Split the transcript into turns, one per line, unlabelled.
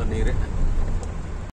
ಅಂತ ನೀರೇ